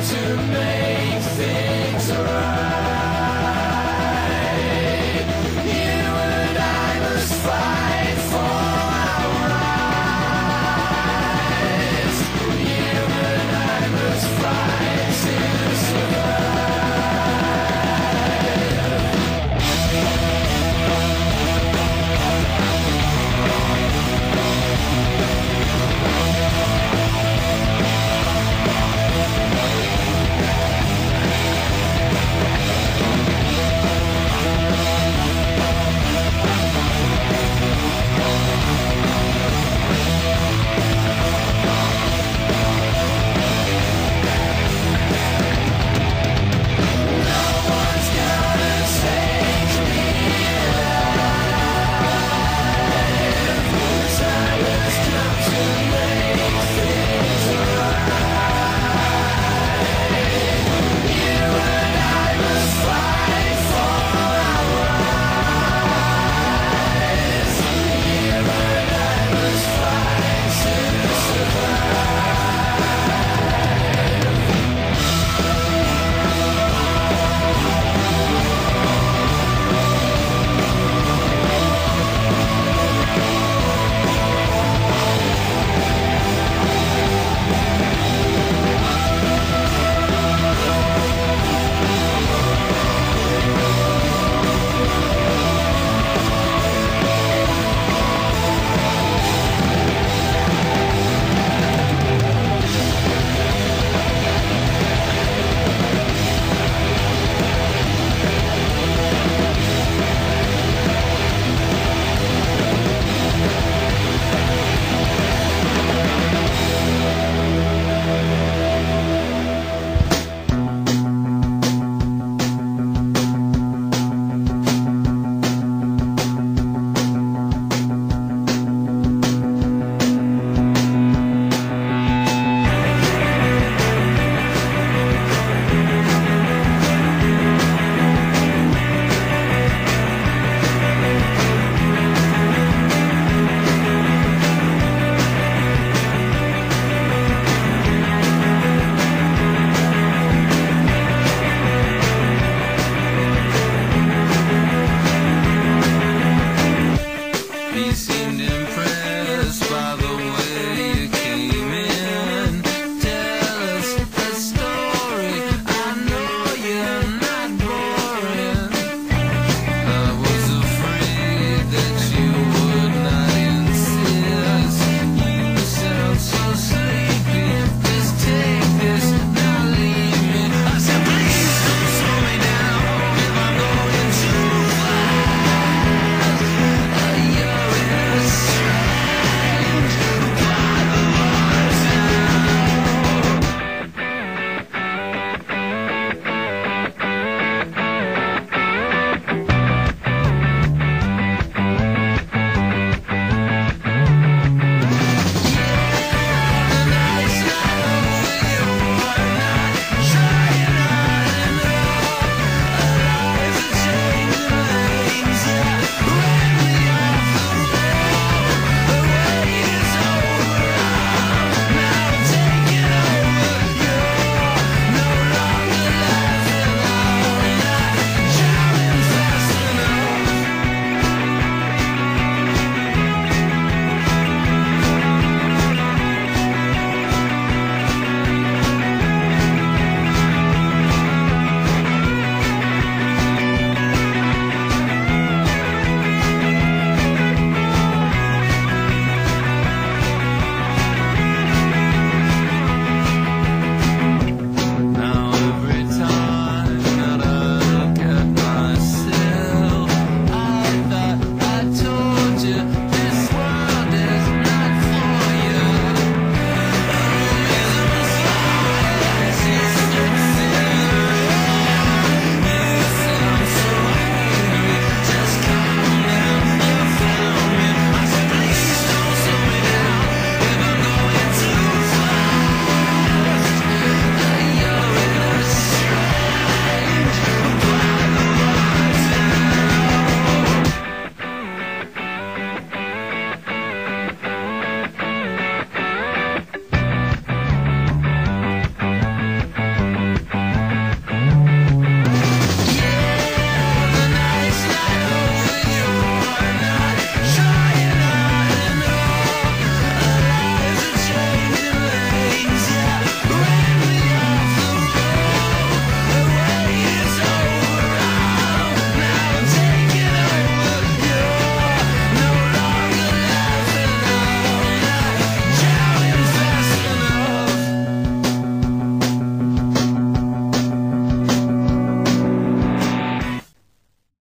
to make things right.